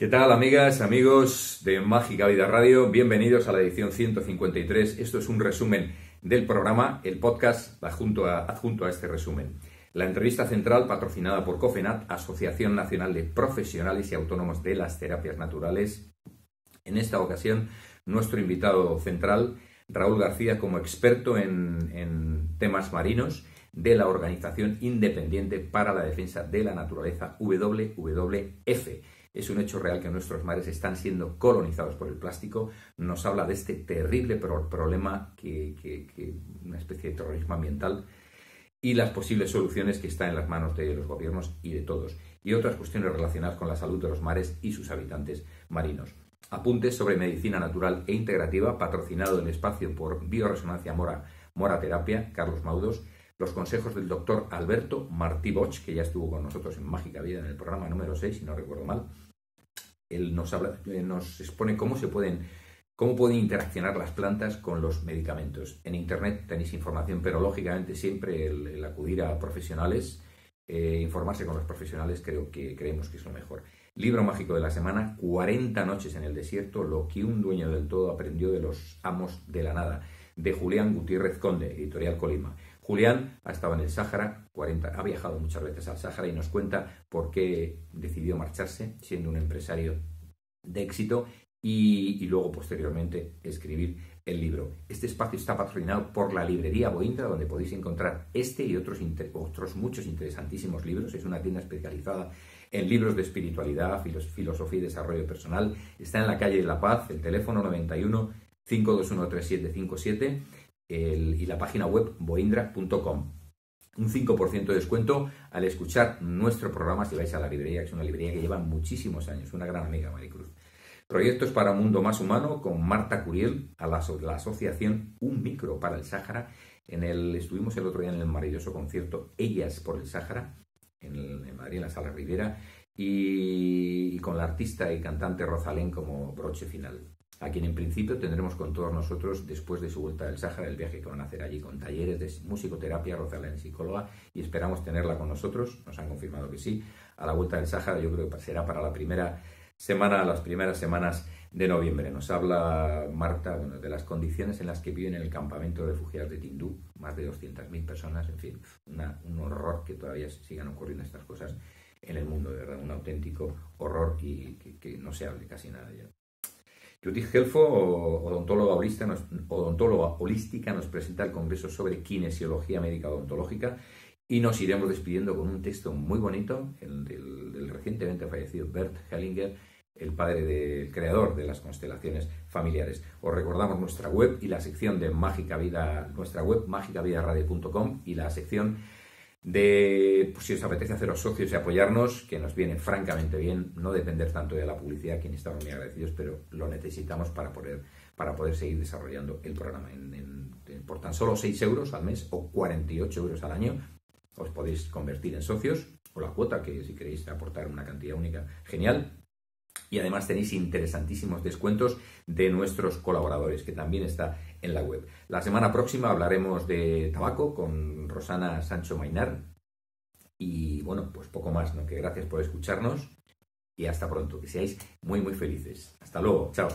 ¿Qué tal amigas, amigos de Mágica Vida Radio? Bienvenidos a la edición 153. Esto es un resumen del programa, el podcast adjunto a, este resumen. La entrevista central patrocinada por COFENAT, Asociación Nacional de Profesionales y Autónomos de las Terapias Naturales. En esta ocasión, nuestro invitado central, Raúl García, como experto en, en temas marinos de la Organización Independiente para la Defensa de la Naturaleza, WWF es un hecho real que nuestros mares están siendo colonizados por el plástico. Nos habla de este terrible problema, que, una especie de terrorismo ambiental, y las posibles soluciones que están en las manos de los gobiernos y de todos, y otras cuestiones relacionadas con la salud de los mares y sus habitantes marinos. Apuntes sobre medicina natural e integrativa, patrocinado el espacio por Bioresonancia Mora, Mora Terapia, Carlos Maudos, los consejos del doctor Alberto Martí Boch, que ya estuvo con nosotros en Mágica Vida en el programa número 6, si no recuerdo mal. Él nos, habla, eh, nos expone cómo se pueden, cómo pueden interaccionar las plantas con los medicamentos. En Internet tenéis información, pero lógicamente siempre el, acudir a profesionales, eh, informarse con los profesionales, creo que creemos que es lo mejor. Libro mágico de la semana, 40 noches en el desierto, lo que un dueño del todo aprendió de los amos de la nada, de Julián Gutiérrez Conde, editorial Colima. Julián ha estado en el Sáhara, 40, ha viajado muchas veces al Sáhara y nos cuenta por qué decidió marcharse siendo un empresario de éxito y, luego posteriormente escribir el libro. Este espacio está patrocinado por la librería Boindra, donde podéis encontrar este y otros, otros muchos interesantísimos libros. Es una tienda especializada en libros de espiritualidad, filosofía y desarrollo personal. Está en la calle de La Paz, el teléfono 91 521 3757 y la página web boindra.com. Un 5% de descuento al escuchar nuestro programa si vais a la librería, que es una librería que lleva muchísimos años, una gran amiga, Maricruz. Proyectos para un mundo más humano con Marta Curiel, a la, asociación Un Micro para el Sáhara. En el, estuvimos el otro día en el maravilloso concierto Ellas por el Sáhara, en, Madrid, en la Sala Rivera, y, con la artista y cantante Rosalén como broche final a quien en principio tendremos con todos nosotros después de su vuelta del Sáhara, el viaje que van a hacer allí con talleres de musicoterapia, Rosalén psicóloga, y esperamos tenerla con nosotros, nos han confirmado que sí, a la vuelta del Sáhara yo creo que será para la primera semana, las primeras semanas de noviembre. Nos habla Marta de las condiciones en las que viven en el campamento de refugiados de Tindú, más de 200.000 personas, en fin, un horror que todavía sigan ocurriendo estas cosas en el mundo, de verdad, un auténtico horror y que, que no se hable casi nada ya. Judith Helfo, odontóloga, holística, nos presenta el Congreso sobre Kinesiología Médica Odontológica y nos iremos despidiendo con un texto muy bonito el del, recientemente fallecido Bert Hellinger, el padre del creador de las constelaciones familiares. Os recordamos nuestra web y la sección de Mágica Vida, nuestra web mágicavidaradio.com y la sección de pues, si os apetece haceros socios y apoyarnos, que nos viene francamente bien, no depender tanto de la publicidad, quien estamos muy agradecidos, pero lo necesitamos para poder, para poder seguir desarrollando el programa. por tan solo 6 euros al mes o 48 euros al año, os podéis convertir en socios, o la cuota, que si queréis aportar una cantidad única, genial, y además tenéis interesantísimos descuentos de nuestros colaboradores, que también está en la web. La semana próxima hablaremos de tabaco con Rosana Sancho Mainar. Y bueno, pues poco más, ¿no? Que gracias por escucharnos y hasta pronto. Que seáis muy, muy felices. Hasta luego. Chao.